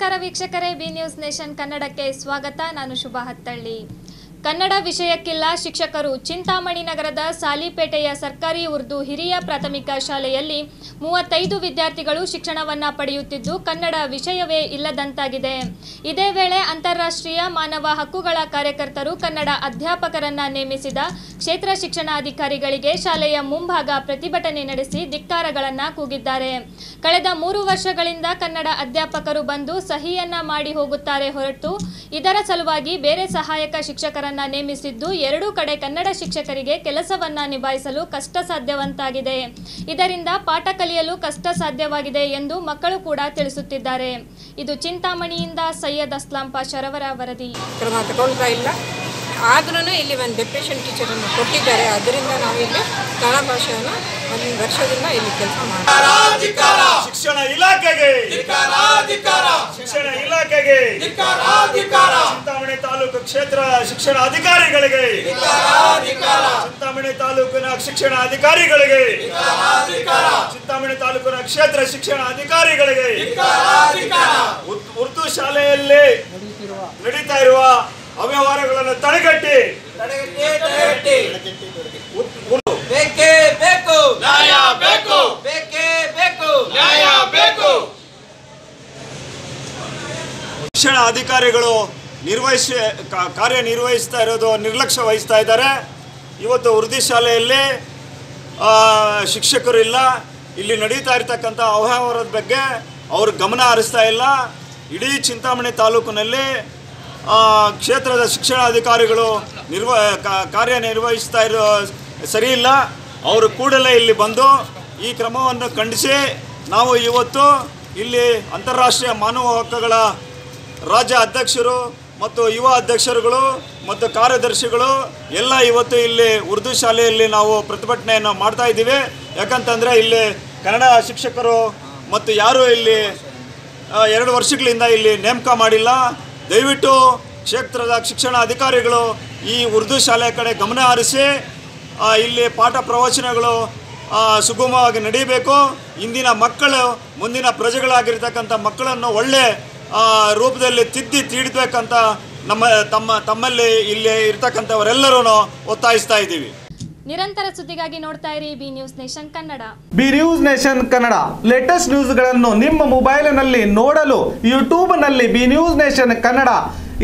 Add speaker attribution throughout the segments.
Speaker 1: ನಮಸ್ಕಾರ ವೀಕ್ಷಕರೇ B news nation ಕನ್ನಡಕ್ಕೆ ಸ್ವಾಗತ. ನಾನು ಶುಭ ಹತ್ತಳ್ಳಿ. ಕನ್ನಡ ವಿಷಯಕ್ಕಿಲ್ಲ ಶಿಕ್ಷಕರು ಚಿಂತಾಮಣಿ ನಗರದ ಸಾಲಿಪೇಟೆಯ ಸರ್ಕಾರಿ ಉರ್ದು ಹಿರಿಯ ಪ್ರಾಥಮಿಕ ಶಾಲೆಯಲ್ಲಿ ಮೂವತ್ತೈದು ವಿದ್ಯಾರ್ಥಿಗಳು ಶಿಕ್ಷಣವನ್ನು ಪಡೆಯುತ್ತಿದ್ದು ಕನ್ನಡ ವಿಷಯವೇ ಇಲ್ಲದಂತಾಗಿದೆ. ಇದೇ ವೇಳೆ ಅಂತಾರಾಷ್ಟ್ರೀಯ ಮಾನವ ಹಕ್ಕುಗಳ ಕಾರ್ಯಕರ್ತರು ಕನ್ನಡ ಅಧ್ಯಾಪಕರನ್ನ ನೇಮಿಸಿದ ಕ್ಷೇತ್ರ ಶಿಕ್ಷಣಾಧಿಕಾರಿಗಳಿಗೆ ಶಾಲೆಯ ಮುಂಭಾಗ ಪ್ರತಿಭಟನೆ ನಡೆಸಿ ಧಿಕ್ಕಾರಗಳನ್ನು ಕೂಗಿದ್ದಾರೆ. ಕಳೆದ ಮೂರು ವರ್ಷಗಳಿಂದ ಕನ್ನಡ ಅಧ್ಯಾಪಕರು ಬಂದು ಸಹಿಯನ್ನ ಮಾಡಿ ಹೋಗುತ್ತಾರೆ ಹೊರತು ಇದರ ಸಲುವಾಗಿ ಬೇರೆ ಸಹಾಯಕ ಶಿಕ್ಷಕರನ್ನ ನೇಮಿಸಿದ್ದು ಎರಡೂ ಕಡೆ ಕನ್ನಡ ಶಿಕ್ಷಕರಿಗೆ ಕೆಲಸವನ್ನ ನಿಭಾಯಿಸಲು ಕಷ್ಟ ಸಾಧ್ಯವಂತಾಗಿದೆ ಇದರಿಂದ ಪಾಠ ಕಲಿಯಲು ಕಷ್ಟ ಸಾಧ್ಯವಾಗಿದೆ ಎಂದು ಮಕ್ಕಳು ಕೂಡ ತಿಳಿಸುತ್ತಿದ್ದಾರೆ. ಇದು ಚಿಂತಾಮಣಿಯಿಂದ ಸೈಯದ್ ಅಸ್ಲಾಂ ಪಾಷರವರ ವರದಿ.
Speaker 2: ಕ್ರಮ ತಗೊಳ್ತಾ ಇಲ್ಲ. ಆದ್ರೂ ಇಲ್ಲಿ ಒಂದು ಡೆಪ್ರೆಷನ್ ಟೀಚರನ್ನು ಕೊಟ್ಟಿದ್ದಾರೆ. ಅದರಿಂದ ನಾವು ಇಲ್ಲಿ ಕನ್ನಡ ಭಾಷೆಯನ್ನು ಒಂದು ವರ್ಷದಿಂದ ಇಲ್ಲಿ ಕೆಲಸ ಮಾಡ್ತೀವಿ
Speaker 3: ಶಿಕ್ಷಣ ಇಲಾಖೆಗೆ. ಶಿಕ್ಷಣ ಇಲಾಖೆಗೆ. ಕ್ಷೇತ್ರ ಶಿಕ್ಷಣ ಅಧಿಕಾರಿಗಳಿಗೆ. ಚಿಂತಾಮಣಿ ತಾಲೂಕಿನ ಶಿಕ್ಷಣ ಅಧಿಕಾರಿಗಳಿಗೆ. ಚಿಂತಾಮಣಿ ತಾಲೂಕಿನ ಕ್ಷೇತ್ರ ಶಿಕ್ಷಣ ಅಧಿಕಾರಿಗಳಿಗೆ. ಉರ್- ಉರ್ದು ಶಾಲೆಯಲ್ಲಿ ನಡೀತಾ ಇರುವ ಅವ್ಯವಹಾರಗಳನ್ನು ತಡೆಗಟ್ಟಿ.
Speaker 4: ಬೇಕೇ ಬೇಕು.
Speaker 5: ನ್ಯಾಯ ಬೇಕು.
Speaker 4: ಬೇಕೇ ಬೇಕು.
Speaker 5: ನ್ಯಾಯ ಬೇಕು.
Speaker 3: ಶಿಕ್ಷಣ ಅಧಿಕಾರಿಗಳು ನಿರ್ವಹಿಸಿ ಕಾರ್ಯನಿರ್ವಹಿಸ್ತಾ ಇರೋದು, ನಿರ್ಲಕ್ಷ್ಯ ವಹಿಸ್ತಾ ಇದ್ದಾರೆ. ಇವತ್ತು ವೃದ್ಧಿ ಶಾಲೆಯಲ್ಲಿ ಶಿಕ್ಷಕರು ಇಲ್ಲ. ಇಲ್ಲಿ ನಡೀತಾ ಇರ್ತಕ್ಕಂಥ ಅವ್ಯವಹಾರದ ಬಗ್ಗೆ ಅವರು ಗಮನ ಹರಿಸ್ತಾ ಇಲ್ಲ. ಇಡೀ ಚಿಂತಾಮಣಿ ತಾಲೂಕಿನಲ್ಲಿ ಕ್ಷೇತ್ರದ ಶಿಕ್ಷಣಾಧಿಕಾರಿಗಳು ನಿರ್ವ ಕಾರ್ಯನಿರ್ವಹಿಸ್ತಾ ಇರೋ ಸರಿ ಇಲ್ಲ. ಅವರು ಕೂಡಲೇ ಇಲ್ಲಿ ಬಂದು ಈ ಕ್ರಮವನ್ನು ಖಂಡಿಸಿ, ನಾವು ಇವತ್ತು ಇಲ್ಲಿ ಅಂತಾರಾಷ್ಟ್ರೀಯ ಮಾನವ ಹಕ್ಕುಗಳ ರಾಜ್ಯ ಅಧ್ಯಕ್ಷರು ಮತ್ತು ಯುವ ಅಧ್ಯಕ್ಷರುಗಳು ಮತ್ತು ಕಾರ್ಯದರ್ಶಿಗಳು ಎಲ್ಲ ಇವತ್ತು ಇಲ್ಲಿ ಉರ್ದು ಶಾಲೆಯಲ್ಲಿ ನಾವು ಪ್ರತಿಭಟನೆಯನ್ನು ಮಾಡ್ತಾ ಇದ್ದೀವಿ. ಯಾಕಂತಂದರೆ ಇಲ್ಲಿ ಕನ್ನಡ ಶಿಕ್ಷಕರು ಮತ್ತು ಯಾರು ಇಲ್ಲಿ ಎರಡು ವರ್ಷಗಳಿಂದ ಇಲ್ಲಿ ನೇಮಕ ಮಾಡಿಲ್ಲ. ದಯವಿಟ್ಟು ಕ್ಷೇತ್ರದ ಶಿಕ್ಷಣ ಅಧಿಕಾರಿಗಳು ಈ ಉರ್ದು ಶಾಲೆ ಕಡೆ ಗಮನ ಹರಿಸಿ ಇಲ್ಲಿ ಪಾಠ ಪ್ರವಚನಗಳು ಸುಗಮವಾಗಿ ನಡೀಬೇಕು. ಇಂದಿನ ಮಕ್ಕಳು ಮುಂದಿನ ಪ್ರಜೆಗಳಾಗಿರ್ತಕ್ಕಂಥ ಮಕ್ಕಳನ್ನು ಒಳ್ಳೆ ರೂಪದಲ್ಲಿ ತಿದ್ದಿ ತೀಡಬೇಕಂತ ನಮ್ಮ ತಮ್ಮ ತಮ್ಮಲ್ಲಿ ಇಲ್ಲಿ ಇರ್ತಕ್ಕಂಥವರೆಲ್ಲರೂ ಒತ್ತಾಯಿಸ್ತಾ ಇದ್ದೀವಿ.
Speaker 1: ನಿರಂತರ ಸುದ್ದಿಗಾಗಿ ನೋಡ್ತಾ ಇರಿ B news nation Kannada.
Speaker 6: B news nation Kannada. Latest ನ್ಯೂಸ್ಗಳನ್ನು ನಿಮ್ಮ ಮೊಬೈಲಿನಲ್ಲಿ ನೋಡಲು ಯೂಟ್ಯೂಬ್ನಲ್ಲಿ ಬಿ ನ್ಯೂಸ್ ನೇಷನ್ ಕನ್ನಡ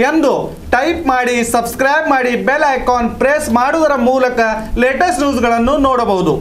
Speaker 6: ಎಂದು ಟೈಪ್ ಮಾಡಿ ಸಬ್ಸ್ಕ್ರೈಬ್ ಮಾಡಿ ಬೆಲ್ ಐಕಾನ್ ಪ್ರೆಸ್ ಮಾಡುವುದರ ಮೂಲಕ ಲೇಟೆಸ್ಟ್ ನ್ಯೂಸ್ಗಳನ್ನು ನೋಡಬಹುದು.